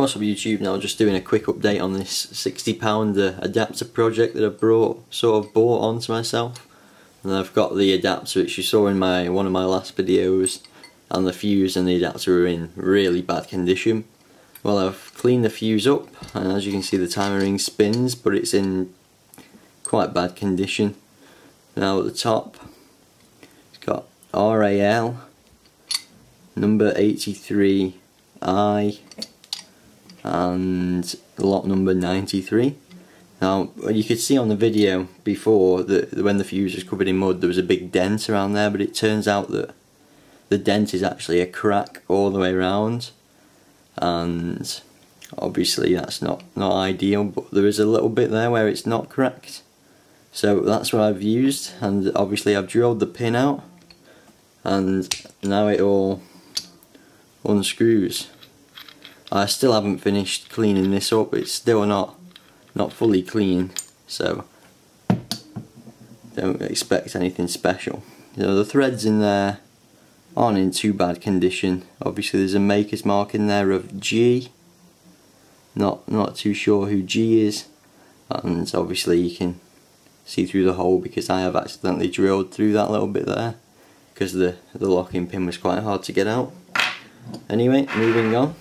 What's up YouTube now, just doing a quick update on this £60 uh, adapter project that I brought, sort of bought onto myself. And I've got the adapter which you saw in my one of my last videos and the fuse and the adapter are in really bad condition. Well I've cleaned the fuse up and as you can see the timer ring spins but it's in quite bad condition. Now at the top it's got RAL number 83I and lot number 93. Now you could see on the video before that when the fuse was covered in mud there was a big dent around there but it turns out that the dent is actually a crack all the way around. And obviously that's not, not ideal but there is a little bit there where it's not cracked. So that's what I've used and obviously I've drilled the pin out and now it all unscrews I still haven't finished cleaning this up, it's still not not fully clean, so don't expect anything special. You know, the threads in there aren't in too bad condition. Obviously there's a maker's mark in there of G. Not not too sure who G is. And obviously you can see through the hole because I have accidentally drilled through that little bit there because the, the locking pin was quite hard to get out. Anyway, moving on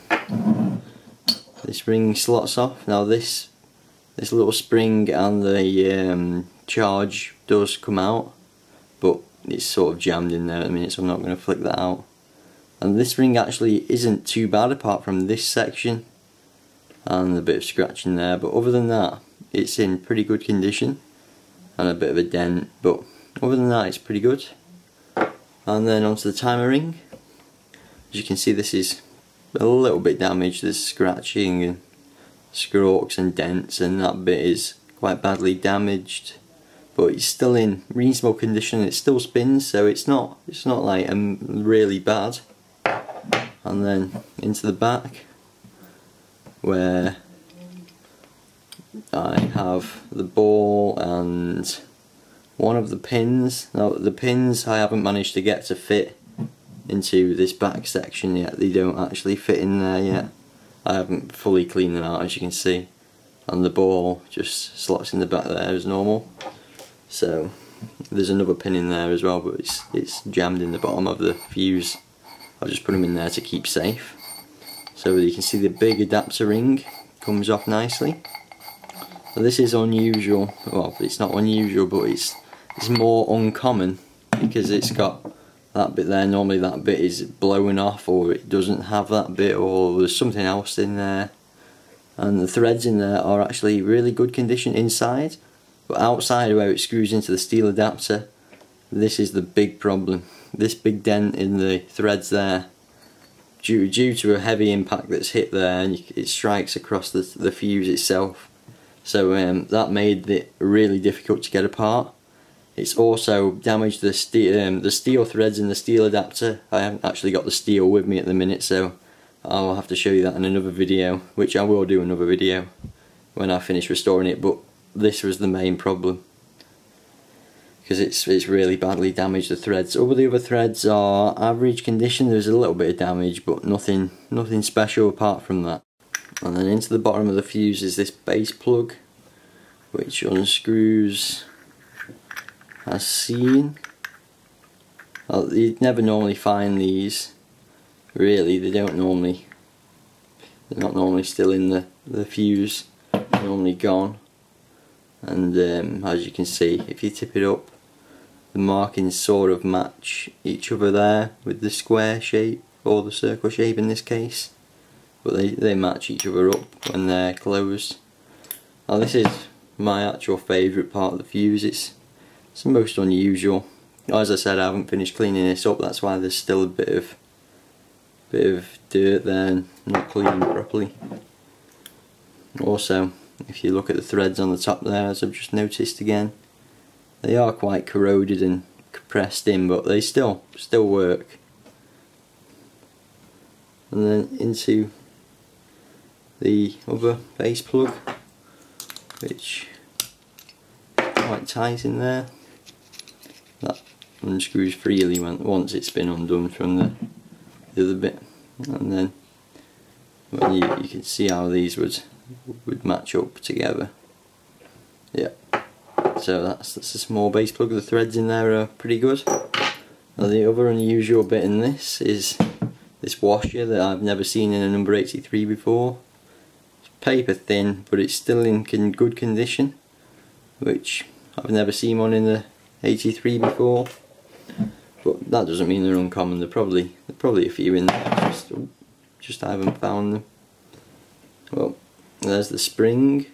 the spring slots off. Now this this little spring and the um, charge does come out but it's sort of jammed in there at the minute so I'm not going to flick that out. And this ring actually isn't too bad apart from this section and a bit of scratching there but other than that it's in pretty good condition and a bit of a dent but other than that it's pretty good. And then onto the timer ring. As you can see this is a little bit damaged, there's scratching and scroaks and dents and that bit is quite badly damaged. But it's still in reasonable condition it still spins so it's not it's not like um, really bad. And then into the back where I have the ball and one of the pins. Now the pins I haven't managed to get to fit into this back section yet. They don't actually fit in there yet. I haven't fully cleaned them out as you can see. And the ball just slots in the back there as normal. So there's another pin in there as well but it's, it's jammed in the bottom of the fuse. I'll just put them in there to keep safe. So you can see the big adapter ring comes off nicely. So this is unusual, well it's not unusual but it's, it's more uncommon because it's got that bit there. Normally that bit is blowing off or it doesn't have that bit or there's something else in there. And the threads in there are actually really good condition inside but outside where it screws into the steel adapter this is the big problem. This big dent in the threads there due, due to a heavy impact that's hit there and it strikes across the, the fuse itself. So um, that made it really difficult to get apart it's also damaged the steel, um, the steel threads in the steel adapter. I haven't actually got the steel with me at the minute so I'll have to show you that in another video, which I will do another video when I finish restoring it, but this was the main problem because it's it's really badly damaged the threads. All the other threads are average condition. There's a little bit of damage, but nothing nothing special apart from that. And then into the bottom of the fuse is this base plug, which unscrews as seen. Well, you'd never normally find these. Really, they don't normally. They're not normally still in the the fuse. They're normally gone. And um, as you can see, if you tip it up, the markings sort of match each other there with the square shape or the circle shape in this case. But they, they match each other up when they're closed. Now this is my actual favourite part of the fuse. It's it's most unusual. As I said, I haven't finished cleaning this up, that's why there's still a bit of bit of dirt there not cleaned properly. Also, if you look at the threads on the top there, as I've just noticed again, they are quite corroded and compressed in, but they still still work. And then into the other base plug, which quite tight in there that unscrews freely when, once it's been undone from the, the other bit and then well, you, you can see how these would would match up together. Yeah. So that's that's a small base plug. The threads in there are pretty good. Now the other unusual bit in this is this washer that I've never seen in a number 83 before. It's paper thin, but it's still in good condition, which I've never seen one in the 83 before. But that doesn't mean they're uncommon. They're probably there probably a few in there. Just, just I haven't found them. Well, there's the spring,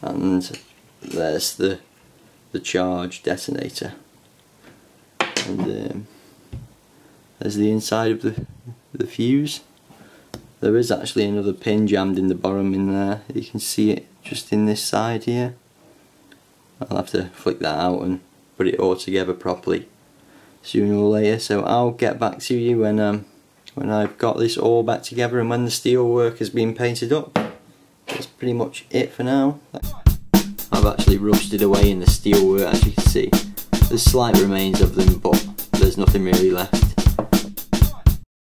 and there's the the charge detonator, and um, there's the inside of the the fuse. There is actually another pin jammed in the bottom in there. You can see it just in this side here. I'll have to flick that out and put it all together properly sooner or later. So I'll get back to you when um, when I've got this all back together and when the steel work has been painted up. That's pretty much it for now. I've actually rusted away in the steel work as you can see. There's slight remains of them but there's nothing really left.